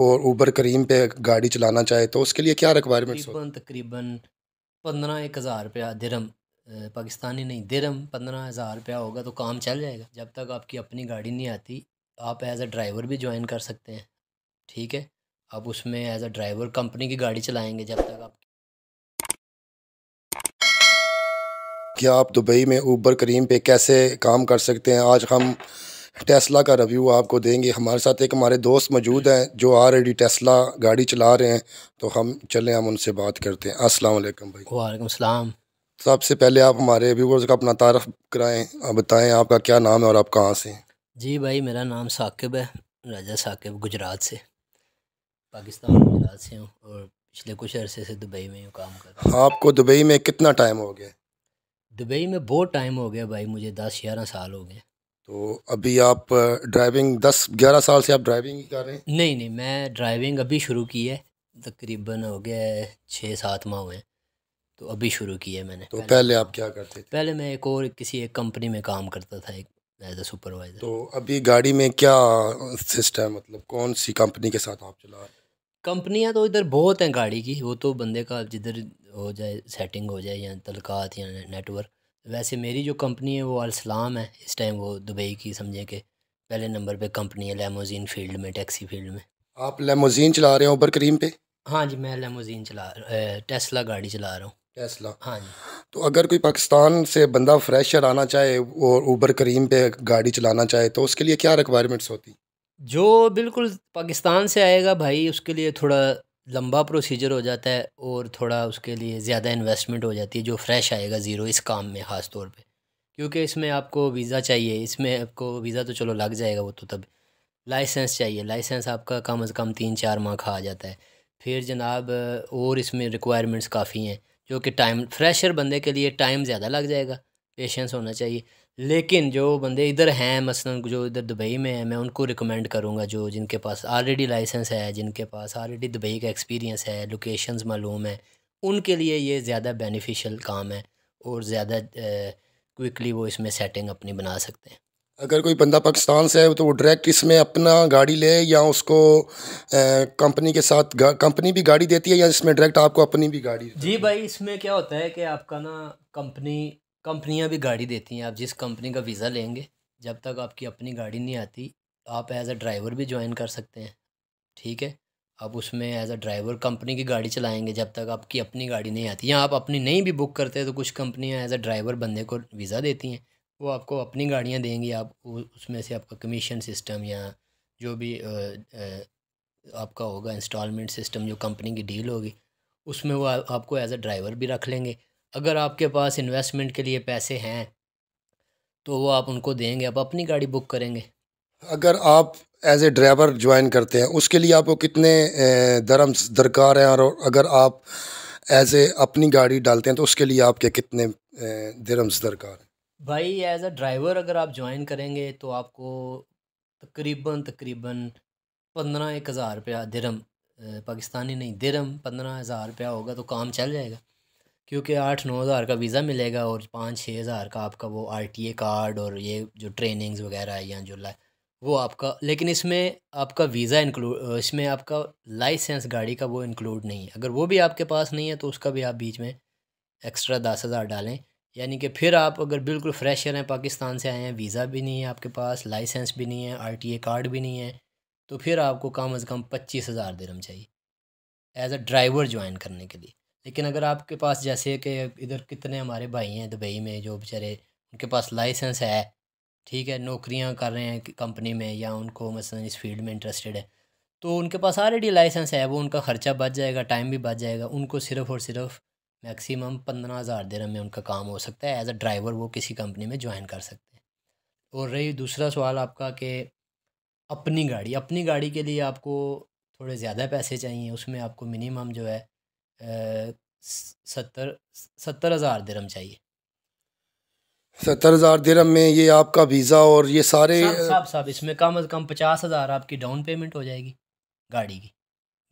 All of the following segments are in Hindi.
और ऊबर करीम पे गाड़ी चलाना चाहे तो उसके लिए क्या रिक्वायरमेंट तकरीबन तकरीबन पंद्रह एक हज़ार रुपया दिरम पाकिस्तानी नहीं दिरम पंद्रह हज़ार रुपया होगा तो काम चल जाएगा। जब तक आपकी अपनी गाड़ी नहीं आती आप एज अ ड्राइवर भी ज्वाइन कर सकते हैं। ठीक है? आप उसमें एज अ ड्राइवर कंपनी की गाड़ी चलाएँगे जब तक आप क्या आप दुबई में ऊबर करीम पे कैसे काम कर सकते हैं? आज हम टेस्ला का रिव्यू आपको देंगे। हमारे साथ एक हमारे दोस्त मौजूद हैं जो ऑलरेडी टेस्ला गाड़ी चला रहे हैं। तो हम चलें हम उनसे बात करते हैं। अस्सलाम वालेकुम भाई। वालेकुम सलाम। सबसे पहले आप हमारे व्यूवर्स का अपना तारफ़ कराएँ आप बताएँ आपका क्या नाम है और आप कहाँ से हैं? जी भाई मेरा नाम साकिब है राजा साकिब गुजरात से। पाकिस्तान गुजरात से हूँ और पिछले कुछ अरसे से दुबई में हूँ काम कर रहा हूँ। आपको दुबई में कितना टाइम हो गया? दुबई में बहुत टाइम हो गया भाई मुझे दस ग्यारह साल हो गए। तो अभी आप ड्राइविंग दस ग्यारह साल से आप ड्राइविंग ही कर रहे हैं? नहीं नहीं मैं ड्राइविंग अभी शुरू की है। तकरीबन हो गया छः सात माह हुए तो अभी शुरू की है मैंने। तो पहले, पहले आप क्या करते थे? पहले मैं एक और किसी एक कंपनी में काम करता था एक एज अ सुपरवाइज़र तो अभी गाड़ी में क्या सिस्टम मतलब कौन सी कंपनी के साथ आप चला रहे हैं? कंपनियाँ तो इधर बहुत हैं गाड़ी की। वो तो बंदे का जिधर हो जाए सेटिंग हो जाए या तलकात या नेटवर्क वैसे मेरी जो कंपनी है वो अलसलाम है इस टाइम वो दुबई की समझे कि पहले नंबर पे कंपनी है लेमोजीन फ़ील्ड में टैक्सी फ़ील्ड में। आप लेमोजीन चला रहे हो ऊबर करीम पे? हाँ जी मैं लेमोजीन चला टेस्ला गाड़ी चला रहा हूँ। टेस्ला हाँ जी। तो अगर कोई पाकिस्तान से बंदा फ्रेशर आना चाहे और ऊबर करीम पे गाड़ी चलाना चाहे तो उसके लिए क्या रिक्वायरमेंट्स होती? जो बिल्कुल पाकिस्तान से आएगा भाई उसके लिए थोड़ा लंबा प्रोसीजर हो जाता है और थोड़ा उसके लिए ज़्यादा इन्वेस्टमेंट हो जाती है जो फ्रेश आएगा ज़ीरो इस काम में ख़ास तौर पे। क्योंकि इसमें आपको वीज़ा चाहिए, इसमें आपको वीज़ा तो चलो लग जाएगा वो तो तब। लाइसेंस चाहिए लाइसेंस आपका कम अज़ कम तीन चार माह का आ जाता है। फिर जनाब, और इसमें रिक्वायरमेंट्स काफ़ी हैं, जो कि टाइम फ्रेशर बंदे के लिए टाइम ज़्यादा लग जाएगा पेशेंस होना चाहिए। लेकिन जो बंदे इधर हैं मसलन जो इधर दुबई में हैं मैं उनको रिकमेंड करूँगा जो जिनके पास ऑलरेडी लाइसेंस है जिनके पास ऑलरेडी दुबई का एक्सपीरियंस है लोकेशंस मालूम है उनके लिए ये ज़्यादा बेनिफिशियल काम है और ज़्यादा क्विकली वो इसमें सेटिंग अपनी बना सकते हैं। अगर कोई बंदा पाकिस्तान से है तो वो डायरेक्ट इसमें अपना गाड़ी ले या उसको कंपनी के साथ कंपनी भी गाड़ी देती है या इसमें डायरेक्ट आपको अपनी भी गाड़ी जी भाई इसमें क्या होता है कि आपका ना कंपनी कंपनियाँ भी गाड़ी देती हैं आप जिस कंपनी का वीज़ा लेंगे जब तक आपकी अपनी गाड़ी नहीं आती आप एज अ ड्राइवर भी ज्वाइन कर सकते हैं। ठीक है? आप उसमें एज अ ड्राइवर कंपनी की गाड़ी चलाएँगे जब तक आपकी अपनी गाड़ी नहीं आती। या आप अपनी नहीं भी बुक करते तो कुछ कंपनियाँ एज अ ड्राइवर बंदे को वीज़ा देती हैं। वो आपको अपनी गाड़ियाँ देंगी आप उसमें से आपका कमीशन सिस्टम या जो भी आ, आ, आपका होगा इंस्टॉलमेंट सिस्टम जो कंपनी की डील होगी उसमें वो आपको एज अ ड्राइवर भी रख लेंगे। अगर आपके पास इन्वेस्टमेंट के लिए पैसे हैं तो वो आप उनको देंगे आप अपनी गाड़ी बुक करेंगे। अगर आप एज ए ड्राइवर ज्वाइन करते हैं उसके लिए आपको कितने दरम दरकार हैं और अगर आप एज ए अपनी गाड़ी डालते हैं तो उसके लिए आपके कितने दरम्स दरकार हैं? भाई एज अ ड्राइवर अगर आप ज्वाइन करेंगे तो आपको तकरीबन तकरीबन पंद्रह एक हज़ार रुपया दिरम पाकिस्तानी नहीं दिरम पंद्रह हज़ार रुपया होगा तो काम चल जाएगा। क्योंकि आठ नौ हज़ार का वीज़ा मिलेगा और पाँच छः हज़ार का आपका वो आर टी ए कार्ड और ये जो ट्रेनिंग्स वगैरह या जो ला वो आपका, लेकिन इसमें आपका वीज़ा इंक्लूड इसमें आपका लाइसेंस गाड़ी का वो इंक्लूड नहीं है। अगर वो भी आपके पास नहीं है तो उसका भी आप बीच में एक्स्ट्रा दस हज़ार डालें। यानी कि फिर आप अगर बिल्कुल फ्रेशर हैं, पाकिस्तान से आए हैं, वीज़ा भी नहीं है आपके पास लाइसेंस भी नहीं है आर टी ए कार्ड भी नहीं है तो फिर आपको कम अज़ कम पच्चीस हज़ार दिरम चाहिए एज अ ड्राइवर ज्वाइन करने के लिए। लेकिन अगर आपके पास जैसे कि इधर कितने हमारे भाई हैं दुबई में जो बेचारे उनके पास लाइसेंस है, ठीक है, नौकरियाँ कर रहे हैं कंपनी में या उनको मसलन इस फ़ील्ड में इंटरेस्टेड है तो उनके पास ऑलरेडी लाइसेंस है, वो उनका ख़र्चा बच जाएगा टाइम भी बच जाएगा, उनको सिर्फ़ और सिर्फ़ मैक्सिमम पंद्रह हज़ार दिन में उनका काम हो सकता है एज अ ड्राइवर वो किसी कंपनी में ज्वाइन कर सकते हैं। और रही दूसरा सवाल आपका कि अपनी गाड़ी अपनी गाड़ी के लिए आपको थोड़े ज़्यादा पैसे चाहिए, उसमें आपको मिनिमम जो है सत्तर सत्तर हज़ार दिरम चाहिए। सत्तर हज़ार दिरम में ये आपका वीज़ा और ये सारे साहब साहब इसमें कम अज़ कम पचास हज़ार आपकी डाउन पेमेंट हो जाएगी गाड़ी की।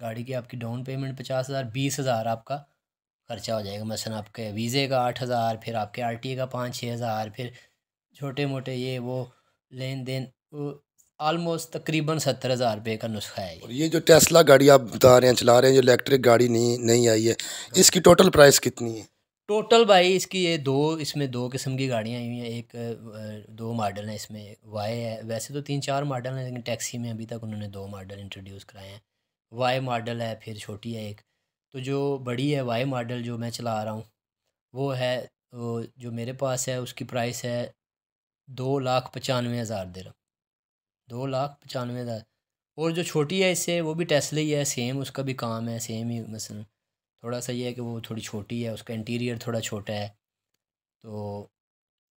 गाड़ी की आपकी डाउन पेमेंट पचास हज़ार बीस हज़ार आपका खर्चा हो जाएगा। मसलन आपके वीज़े का आठ हज़ार फिर आपके आर टी ए का पाँच छः हज़ार फिर छोटे मोटे ये वो लेन देन आलमोस्ट तकरीबन सत्तर हज़ार रुपये का नुस्खा है और ये जो टेस्ला गाड़ी आप बता रहे हैं चला रहे हैं जो इलेक्ट्रिक गाड़ी नहीं नहीं आई है इसकी टोटल प्राइस कितनी है? टोटल भाई इसकी ये दो इसमें दो किस्म की गाड़ियाँ आई हुई हैं। एक दो मॉडल हैं इसमें वाई है। वैसे तो तीन चार मॉडल हैं लेकिन टैक्सी में अभी तक उन्होंने दो मॉडल इंट्रोड्यूस कराए हैं। वाई मॉडल है फिर छोटी है एक। तो जो बड़ी है वाई मॉडल जो मैं चला रहा हूँ वो है वो जो मेरे पास है उसकी प्राइस है दो लाख पचानवे हज़ार दिरम दो लाख पचानवे हज़ार। और जो छोटी है इससे वो भी टेस्ला ही है सेम उसका भी काम है सेम ही मसलन। थोड़ा सा ये है कि वो थोड़ी छोटी है उसका इंटीरियर थोड़ा छोटा है। तो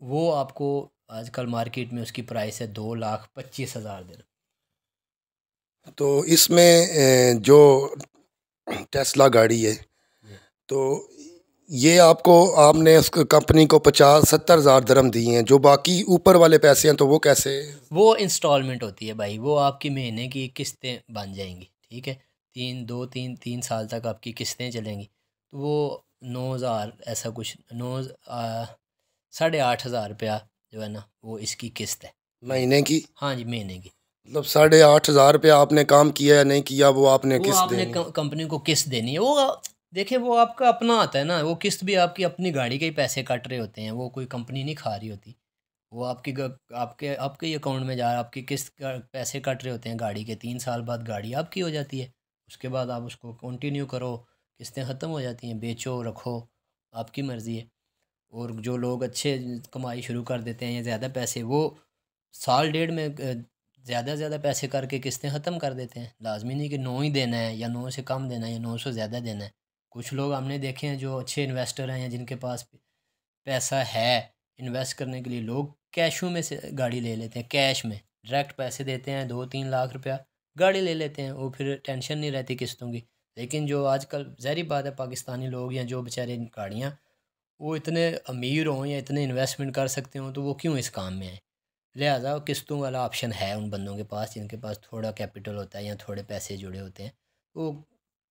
वो आपको आजकल मार्केट में उसकी प्राइस है दो लाख पच्चीस हज़ार दिन। तो इसमें जो टेस्ला गाड़ी है तो ये आपको आपने उस कंपनी को पचास सत्तर हज़ार दरम दिए हैं जो बाकी ऊपर वाले पैसे हैं तो वो कैसे? वो इंस्टॉलमेंट होती है भाई वो आपकी महीने की किस्तें बन जाएँगी ठीक है? तीन दो तीन तीन साल तक आपकी किस्तें चलेंगी तो वो नौ हज़ार ऐसा कुछ नौ साढ़े आठ हज़ार रुपया जो है ना वो इसकी किस्त है। महीने की? हाँ जी महीने की। मतलब साढ़े आठ हज़ार रुपया आपने काम किया या नहीं किया वो आपने किस्त आपने कंपनी को किस्त देनी है वो देखिए, वो आपका अपना आता है ना, वो किस्त भी आपकी अपनी गाड़ी के ही पैसे कट रहे होते हैं, वो कोई कंपनी नहीं खा रही होती। वो आपकी आपके आपके ही अकाउंट में जा रहा आपकी किस्त पैसे कट रहे होते हैं गाड़ी के, तीन साल बाद गाड़ी आपकी हो जाती है। उसके बाद आप उसको कंटिन्यू करो, किस्तें ख़त्म हो जाती हैं, बेचो, रखो, आपकी मर्ज़ी है। और जो लोग अच्छे कमाई शुरू कर देते हैं या ज़्यादा पैसे, वो साल डेढ़ में ज़्यादा से ज़्यादा पैसे करके किस्तें ख़त्म कर देते हैं। लाजमी नहीं कि नौ ही देना है या नौ से कम देना है या नौ से ज़्यादा देना है। कुछ लोग हमने देखे हैं जो अच्छे इन्वेस्टर हैं या जिनके पास पैसा है इन्वेस्ट करने के लिए लोग कैशों में से गाड़ी ले लेते हैं कैश में। डायरेक्ट पैसे देते हैं, दो तीन लाख रुपया गाड़ी ले लेते हैं, वो फिर टेंशन नहीं रहती किस्तों की। लेकिन जो आजकल जहरी बात है, पाकिस्तानी लोग या जो बेचारे गाड़ियाँ, वो इतने अमीर हों या इतने इन्वेस्टमेंट कर सकते हों तो वो क्यों इस काम में आए? लिहाजा किस्तों वाला ऑप्शन है उन बंदों के पास, जिनके पास थोड़ा कैपिटल होता है या थोड़े पैसे जुड़े होते हैं। वो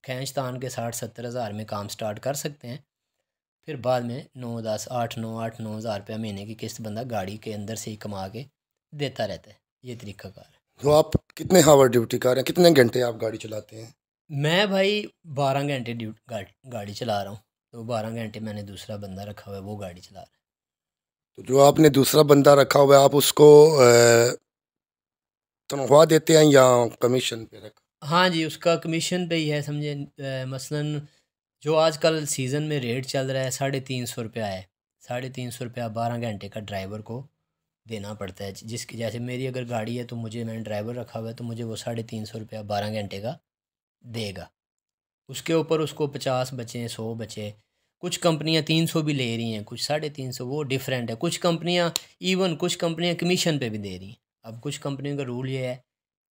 खींच तान के साठ सत्तर हज़ार में काम स्टार्ट कर सकते हैं। फिर बाद में नौ दस आठ नौ आठ नौ हज़ार रुपया महीने की किस्त बंदा गाड़ी के अंदर से ही कमा के देता रहता है ये तरीक़ाकार है। तो आप कितने हावर ड्यूटी कर रहे हैं? कितने घंटे आप गाड़ी चलाते हैं? मैं भाई बारह घंटे गाड़ी गाड़ी चला रहा हूँ तो बारह घंटे मैंने दूसरा बंदा रखा हुआ है वो गाड़ी चला रहा है। तो जो आपने दूसरा बंदा रखा हुआ है आप उसको तनख्वाह देते हैं या कमीशन पे रखा? हाँ जी, उसका कमीशन पे ही है समझे? मसलन जो आजकल सीज़न में रेट चल रहा है साढ़े तीन सौ रुपया है। साढ़े तीन सौ रुपया बारह घंटे का ड्राइवर को देना पड़ता है। जिसकी जैसे मेरी अगर गाड़ी है तो मुझे मैंने ड्राइवर रखा हुआ है तो मुझे वो साढ़े तीन सौ रुपया बारह घंटे का देगा। उसके ऊपर उसको पचास बचे सौ बचे। कुछ कंपनियाँ तीन सौ भी ले रही हैं कुछ साढ़े तीन सौ वो डिफरेंट है। कुछ कंपनियाँ इवन कुछ कंपनियाँ कमीशन पे भी दे रही हैं। अब कुछ कंपनियों का रूल ये है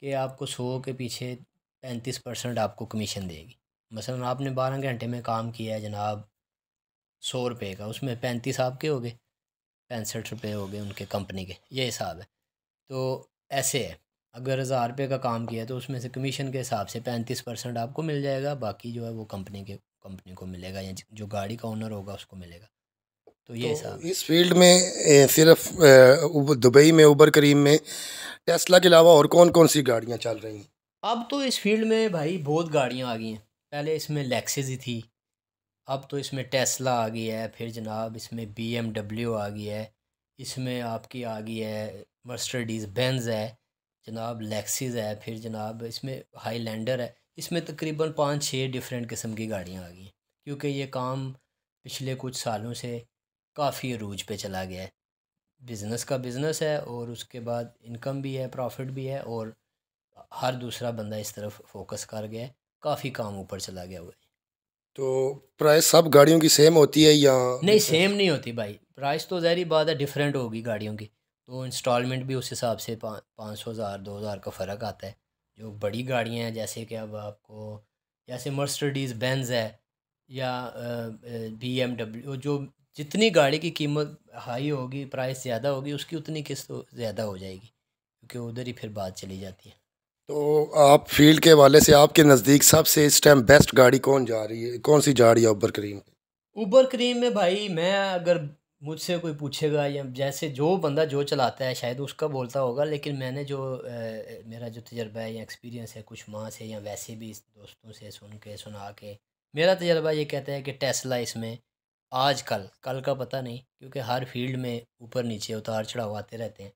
कि आपको सौ के पीछे पैंतीस परसेंट आपको कमीशन देगी। मसलन आपने बारह घंटे में काम किया है जनाब सौ रुपये का उसमें पैंतीस आपके हो गए पैंसठ रुपये हो गए उनके कंपनी के ये हिसाब है। तो ऐसे है अगर हज़ार रुपये का काम किया तो उसमें से कमीशन के हिसाब से पैंतीस परसेंट आपको मिल जाएगा बाकी जो है वो कंपनी के कंपनी को मिलेगा या जो गाड़ी का ओनर होगा उसको मिलेगा। तो ये तो हिसाब तो इस फ़ील्ड में सिर्फ़ दुबई में उबर करीम में टेस्ला के अलावा और कौन कौन सी गाड़ियाँ चल रही हैं? अब तो इस फ़ील्ड में भाई बहुत गाड़ियाँ आ गई हैं। पहले इसमें लेक्सेस ही थी, अब तो इसमें टेस्ला आ गई है, फिर जनाब इसमें बी एम डब्ल्यू आ गई है, इसमें आपकी आ गई है मर्सडीज़ बेंज है, जनाब लेक्सिस है, फिर जनाब इसमें हाई लैंडर है। इसमें तकरीबन पाँच छः डिफरेंट किस्म की गाड़ियाँ आ गई हैं, क्योंकि ये काम पिछले कुछ सालों से काफ़ी अरूज पे चला गया है। बिज़नेस का बिज़नेस है और उसके बाद इनकम भी है प्रॉफिट भी है और हर दूसरा बंदा इस तरफ़ फोकस कर गया है काफ़ी काम ऊपर चला गया हुआ है। तो प्राइस सब गाड़ियों की सेम होती है या नहीं सेम नहीं होती भाई। प्राइस तो ज़हरी बात है डिफरेंट होगी गाड़ियों की। तो इंस्टॉलमेंट भी उस हिसाब से पाँच सौ हज़ार दो हज़ार का फ़र्क आता है। जो बड़ी गाड़ियाँ हैं जैसे कि अब आपको जैसे मर्सडीज़ बेंज है या बी एम डब्ल्यू जो जितनी गाड़ी की कीमत हाई होगी प्राइस ज़्यादा होगी उसकी उतनी किस्त ज़्यादा हो जाएगी क्योंकि उधर ही फिर बात चली जाती है। तो आप फ़ील्ड के वाले से आपके नज़दीक सबसे इस टाइम बेस्ट गाड़ी कौन जा रही है? कौन सी जा रही है उबर करीम उबर करीम में भाई मैं अगर मुझसे कोई पूछेगा या जैसे जो बंदा जो चलाता है शायद उसका बोलता होगा लेकिन मैंने जो ए, मेरा जो तजर्बा है या एक्सपीरियंस है कुछ माह से या वैसे भी दोस्तों से सुन के सुना के मेरा तजर्बा ये कहता है कि टेस्ला इसमें आज कल कल का पता नहीं क्योंकि हर फ़ील्ड में ऊपर नीचे उतार चढ़ाव आते रहते हैं।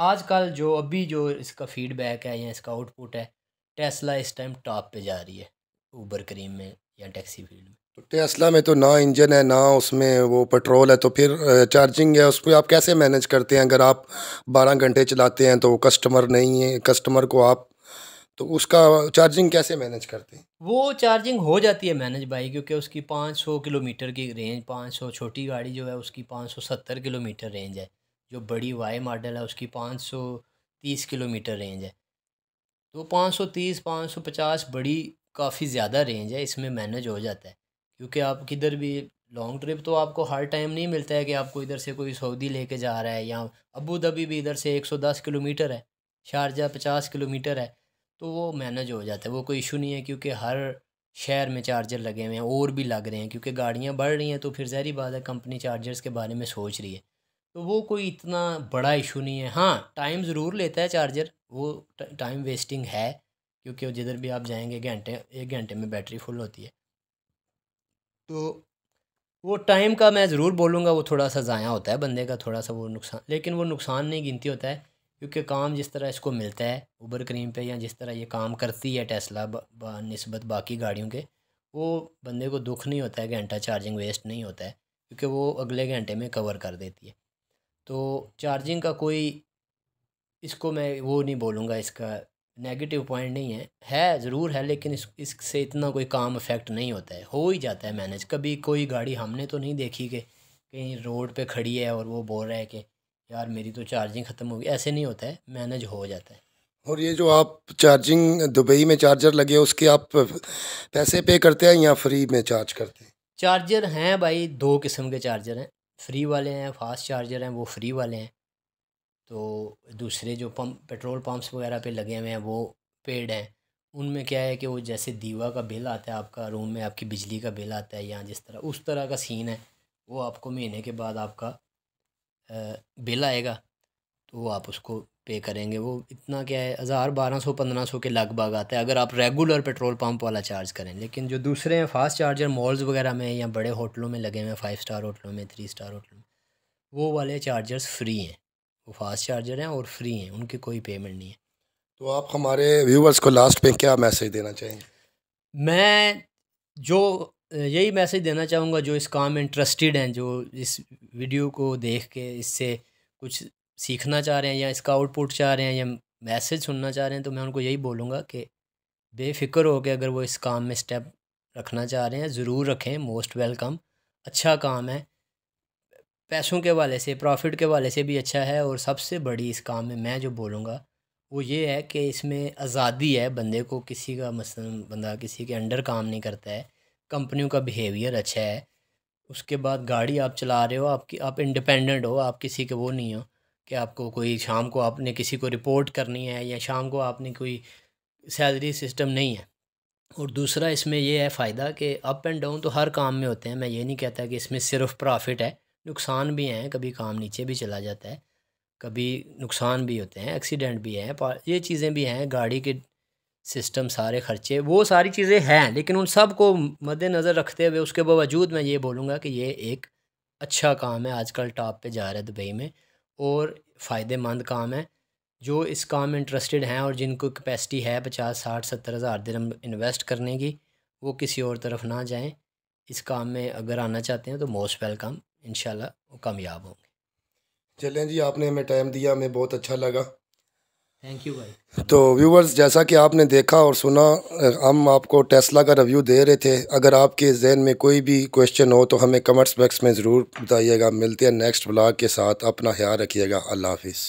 आज कल जो अभी जो इसका फीडबैक है या इसका आउटपुट है टेस्ला इस टाइम टॉप पे जा रही है ऊबर करीम में या टैक्सी फ़ील्ड में। तो टेस्ला में तो ना इंजन है ना उसमें वो पेट्रोल है तो फिर चार्जिंग है उस पर आप कैसे मैनेज करते हैं? अगर आप बारह घंटे चलाते हैं तो कस्टमर नहीं है कस्टमर को आप तो उसका चार्जिंग कैसे मैनेज करते हैं? वो चार्जिंग हो जाती है मैनेज भाई क्योंकि उसकी 500 किलोमीटर की रेंज 500 छोटी गाड़ी जो है उसकी 570 किलोमीटर रेंज है। जो बड़ी वाई मॉडल है, उसकी 530 किलोमीटर रेंज है। तो 530 550 बड़ी काफ़ी ज़्यादा रेंज है, इसमें मैनेज हो जाता है। क्योंकि आप किधर भी लॉन्ग ट्रिप तो आपको हर टाइम नहीं मिलता है कि आपको इधर से कोई सऊदी लेके जा रहा है या अबू धाबी भी इधर से 110 किलोमीटर है, शारजा 50 किलोमीटर है तो वो मैनेज हो जाता है। वो कोई इशू नहीं है क्योंकि हर शहर में चार्जर लगे हुए हैं, और भी लग रहे हैं, क्योंकि गाड़ियाँ बढ़ रही हैं तो फिर जहरी बात है कंपनी चार्जर्स के बारे में सोच रही है। तो वो कोई इतना बड़ा इशू नहीं है। हाँ टाइम ज़रूर लेता है चार्जर वो टाइम वेस्टिंग है, क्योंकि जिधर भी आप जाएँगे घंटे, एक घंटे में बैटरी फुल होती है। तो वो टाइम का मैं ज़रूर बोलूँगा, वो थोड़ा सा ज़ाया होता है बंदे का, थोड़ा सा वो नुकसान, लेकिन वो नुकसान नहीं गिनती होता है, क्योंकि काम जिस तरह इसको मिलता है ऊबर क्रीम पे या जिस तरह ये काम करती है टेस्ला नस्बत बाकी गाड़ियों के, वो बंदे को दुख नहीं होता है, घंटा चार्जिंग वेस्ट नहीं होता है, क्योंकि वो अगले घंटे में कवर कर देती है। तो चार्जिंग का कोई इसको मैं वो नहीं बोलूँगा इसका नेगेटिव पॉइंट नहीं है। है ज़रूर है लेकिन इस इससे इतना कोई काम इफ़ेक्ट नहीं होता है। हो ही जाता है मैनेज कभी कोई गाड़ी हमने तो नहीं देखी कि कहीं रोड पे खड़ी है और वो बोल रहा है कि यार मेरी तो चार्जिंग ख़त्म हो गई। ऐसे नहीं होता है मैनेज हो जाता है। और ये जो आप चार्जिंग दुबई में चार्जर लगे उसके आप पैसे पे करते हैं या फ्री में चार्ज करते हैं? चार्जर हैं भाई दो किस्म के चार्जर हैं। फ्री वाले हैं, फास्ट चार्जर हैं, वो फ्री वाले हैं। तो दूसरे जो पम्प पेट्रोल पम्प्स वगैरह पे लगे हुए हैं, वो पेड हैं। उनमें क्या है कि वो जैसे दीवा का बिल आता है आपका, रूम में आपकी बिजली का बिल आता है या जिस तरह, उस तरह का सीन है, वो आपको महीने के बाद आपका बिल आएगा। तो आप उसको पे करेंगे वो इतना क्या है हज़ार बारह सौ पंद्रह सौ के लगभग आता है अगर आप रेगुलर पेट्रोल पंप वाला चार्ज करें। लेकिन जो दूसरे हैं फास्ट चार्जर मॉल्स वगैरह में या बड़े होटलों में लगे हुए हैं फाइव स्टार होटलों में थ्री स्टार होटलों में वो वाले चार्जर्स फ्री हैं। वो फास्ट चार्जर हैं और फ्री हैं उनकी कोई पेमेंट नहीं है। तो आप हमारे व्यूवर्स को लास्ट में क्या मैसेज देना चाहेंगे? मैं जो यही मैसेज देना चाहूँगा जो इस काम में इंटरेस्टेड हैं जो इस वीडियो को देख के इससे कुछ सीखना चाह रहे हैं या इसका आउटपुट चाह रहे हैं या मैसेज सुनना चाह रहे हैं तो मैं उनको यही बोलूँगा कि बेफिक्र हो के अगर वो इस काम में स्टेप रखना चाह रहे हैं, ज़रूर रखें, मोस्ट वेलकम। अच्छा काम है। पैसों के वाले से, प्रॉफिट के हवाले से भी अच्छा है और सबसे बड़ी इस काम में मैं जो बोलूँगा, वो ये है कि इसमें आज़ादी है, बंदे को किसी का मसलन, बंदा किसी के अंडर काम नहीं करता है, कंपनियों का बिहेवियर अच्छा है, उसके बाद गाड़ी आप चला रहे हो, आपकी, आप इंडिपेंडेंट हो, आप किसी के वो नहीं हो कि आपको कोई शाम को आपने किसी को रिपोर्ट करनी है या शाम को आपने कोई सैलरी सिस्टम नहीं है। और दूसरा इसमें यह है फ़ायदा कि अप एंड डाउन तो हर काम में होते हैं, मैं ये नहीं कहता कि इसमें सिर्फ़ प्रॉफिट है, नुकसान भी हैं, कभी काम नीचे भी चला जाता है, कभी नुकसान भी होते हैं, एक्सीडेंट भी हैं ये चीज़ें भी हैं, गाड़ी के सिस्टम, सारे खर्चे, वो सारी चीज़ें हैं, लेकिन उन सबको मद्देनज़र रखते हुए उसके बावजूद मैं ये बोलूँगा कि ये एक अच्छा काम है, आजकल टॉप पे जा रहा है दुबई में। और फ़ायदेमंद काम है, जो इस काम में इंटरेस्टेड हैं और जिनको कैपेसिटी है पचास, साठ, सत्तर हज़ार दिन इन्वेस्ट करने की, वो किसी और तरफ़ ना जाएँ। इस काम में अगर आना चाहते हैं तो मोस्ट वेलकम इन वो कामयाब होंगे। चलें जी, आपने हमें टाइम दिया, हमें बहुत अच्छा लगा। थैंक यू भाई तो व्यूवर्स जैसा कि आपने देखा और सुना, हम आपको टेस्ला का रिव्यू दे रहे थे। अगर आपके जहन में कोई भी क्वेश्चन हो तो हमें कमेंट्स बॉक्स में ज़रूर बताइएगा। मिलते हैं नेक्स्ट ब्लॉग के साथ। अपना ख्याल रखिएगा। अल्लाह हाफिज़।